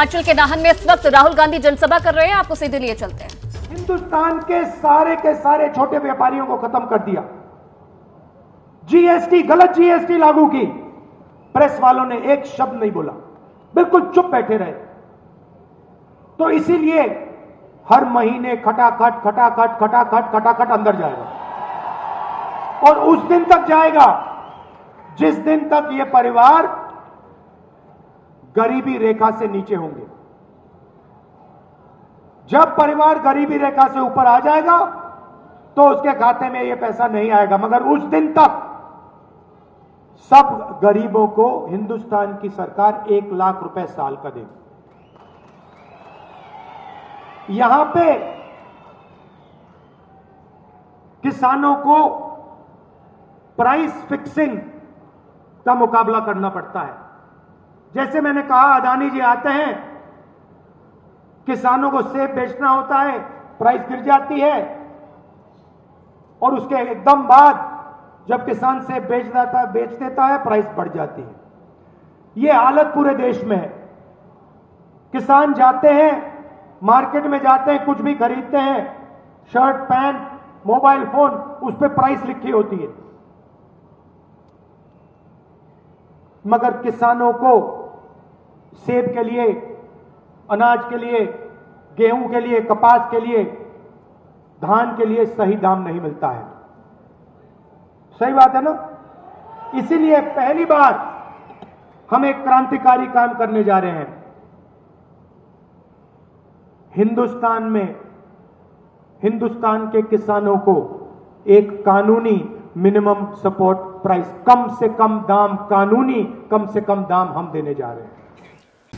हिमाचल के नाहन में इस वक्त राहुल गांधी जनसभा कर रहे हैं। आपको सीधे लिए चलते हैं। हिंदुस्तान के सारे के सारे छोटे व्यापारियों को खत्म कर दिया। जीएसटी गलत जीएसटी लागू की। प्रेस वालों ने एक शब्द नहीं बोला। बिल्कुल चुप बैठे रहे। तो इसीलिए हर महीने खटाखट खटाखट खटाखट खटाखट अंदर जाएगा। और उस दिन तक जाएगा। जिस दिन तक ये परिवार गरीबी रेखा से नीचे होंगे। जब परिवार गरीबी रेखा से ऊपर आ जाएगा तो उसके खाते में यह पैसा नहीं आएगा। मगर उस दिन तक सब गरीबों को हिंदुस्तान की सरकार एक लाख रुपए साल का देगी। यहाँ पे किसानों को प्राइस फिक्सिंग का मुकाबला करना पड़ता है। जैसे मैंने कहा, अदानी जी आते हैं, किसानों को सेब बेचना होता है प्राइस गिर जाती है, और उसके एकदम बाद जब किसान सेब बेच देता बेच देता है प्राइस बढ़ जाती है। यह हालत पूरे देश में है। किसान जाते हैं, मार्केट में जाते हैं, कुछ भी खरीदते हैं, शर्ट, पैंट, मोबाइल, फ़ोन, उस पर प्राइस लिखी होती है। मगर किसानों को सेब के लिए, अनाज के लिए, गेहूँ के लिए, कपास के लिए, धान के लिए सही दाम नहीं मिलता है। सही बात है ना? इसीलिए पहली बार हम एक क्रांतिकारी काम करने जा रहे हैं। हिंदुस्तान में, हिंदुस्तान के किसानों को एक कानूनी मिनिमम सपोर्ट प्राइस, कम से कम दाम, कानूनी कम से कम दाम हम देने जा रहे हैं।